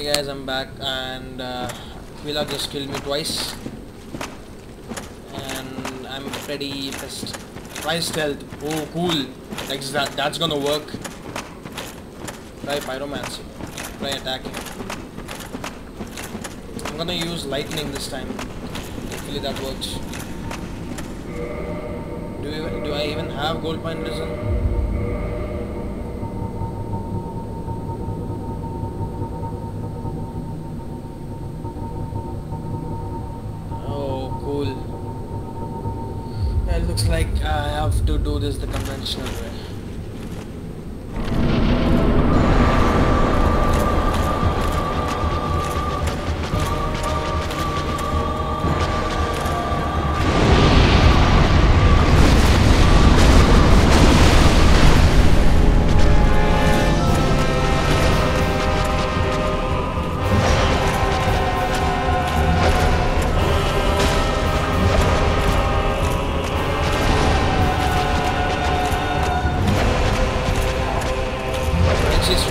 Hey guys, I'm back and uh, Villa just killed me twice. And I'm pretty pissed. Try stealth. Oh, cool. Like that, that's gonna work. Try pyromancy. Try attacking. I'm gonna use lightning this time. Hopefully that works. Do, do I even have gold pine resin? I have to do this the conventional way.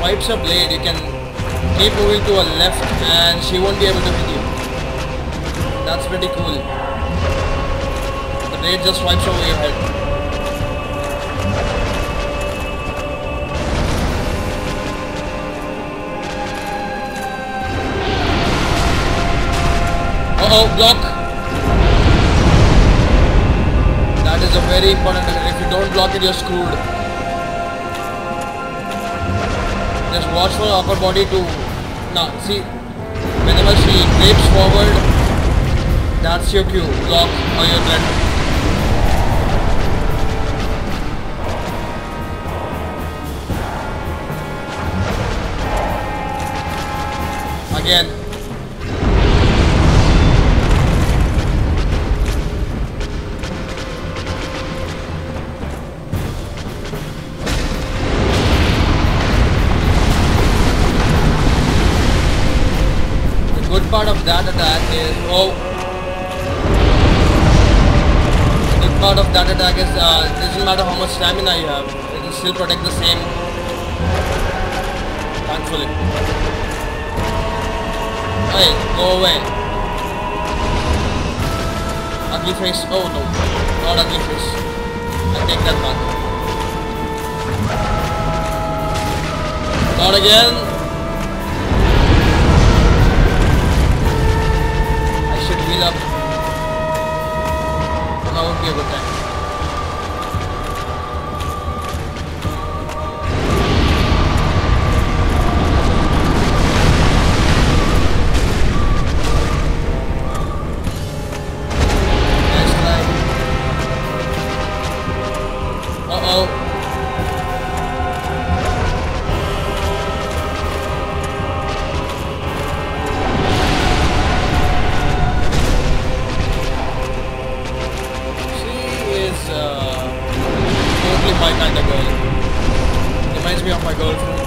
Swipes her blade, you can keep moving to a left and she won't be able to hit you. That's pretty cool. The blade just swipes over your head. Uh-oh, block! That is a very important If you don't block it, you're screwed. Just watch for upper body to now see whenever she drapes forward that's your cue block or your dead again good part of that attack is oh good part of that attack is uh, it doesn't matter how much stamina you have, it will still protect the same. Thankfully. Hey, go away. Ugly face. Oh no, not ugly face. I take that back. Not again. लाभ ना उनके बताएँ my kind girl. Reminds me of my girlfriend.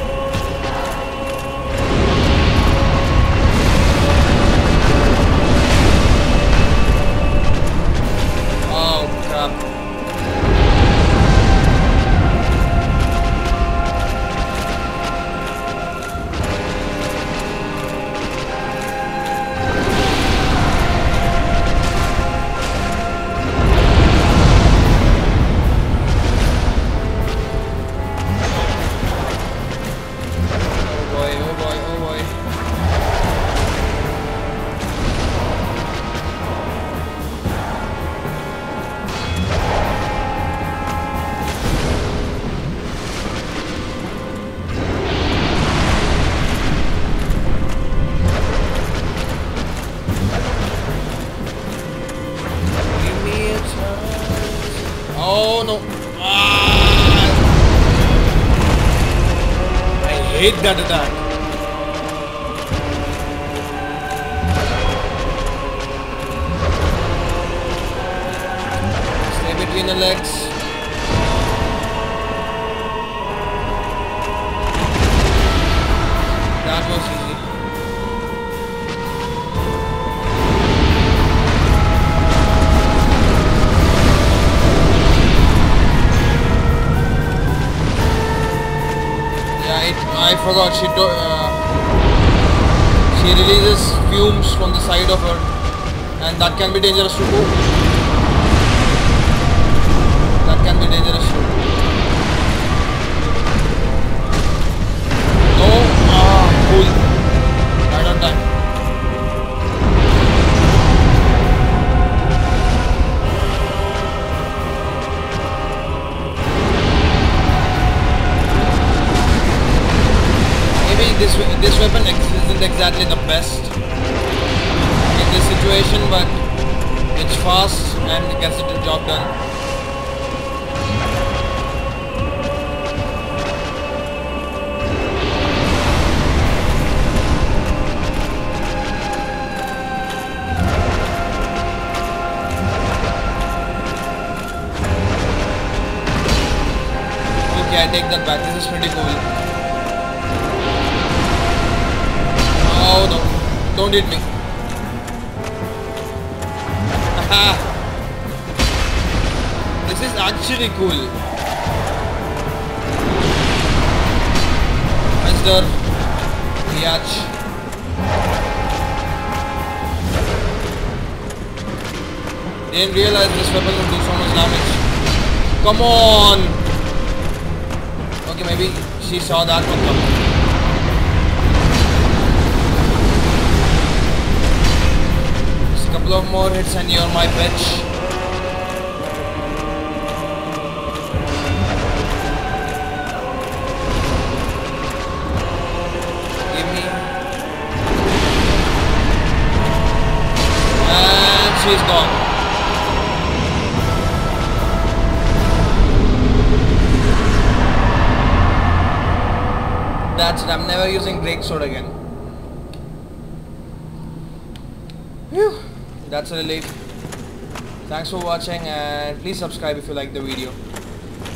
Oh no. Ah! I hate that attack. Stay between the legs. It, she uh, She releases fumes from the side of her and that can be dangerous to do. That can be dangerous This this weapon isn't exactly the best in this situation, but it's fast and it gets the job done. Okay, I take that back. This is pretty cool. Oh no. Don't hit me. This is actually cool. Mr. Yach. Didn't realize this weapon would do so much damage. Come on! Okay, maybe she saw that one coming. Couple of more hits and you're my bitch. She's gone. That's it. I'm never using Drake Sword again. Phew. That's a relief. Thanks for watching and please subscribe if you like the video.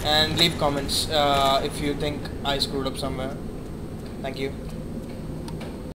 And leave comments uh, if you think I screwed up somewhere. Thank you.